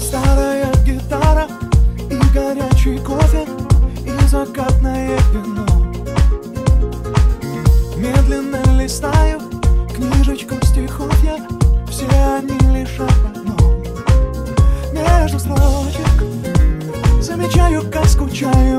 Старая гитара и горячий кофе И закатное вино Медленно листаю книжечку стихов я Все они лишь об одном Между строчек замечаю, как скучаю.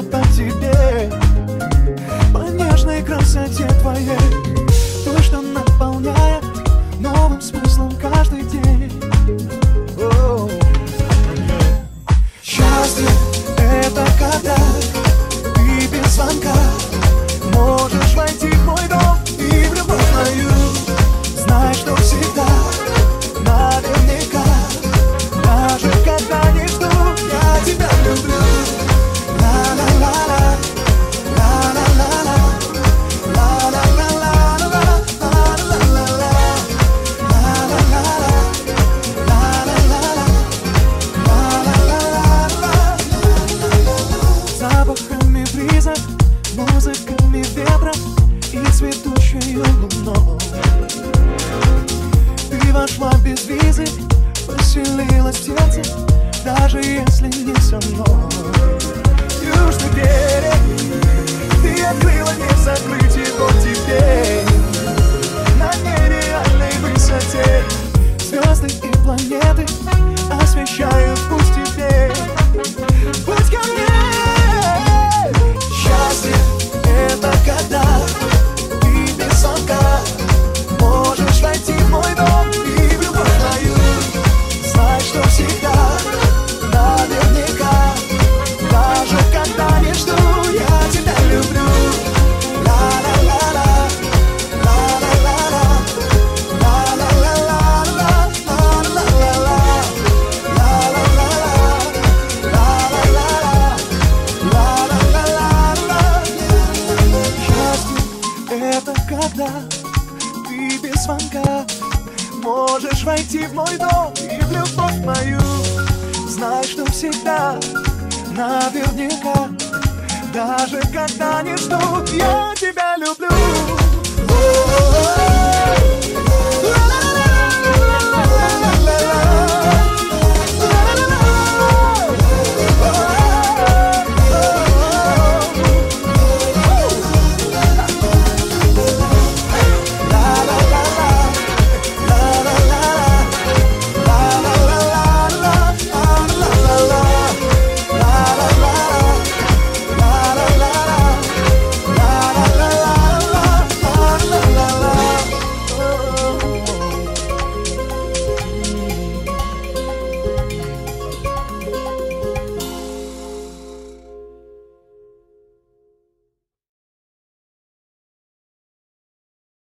цветущую луну. Ты вошла без визы, поселилась в сердце Даже если не со мной. когда ты без звонка. Можешь войти в мой дом и в любовь мою. Знай, что всегда, наверняка Даже когда не ждут, я тебя люблю.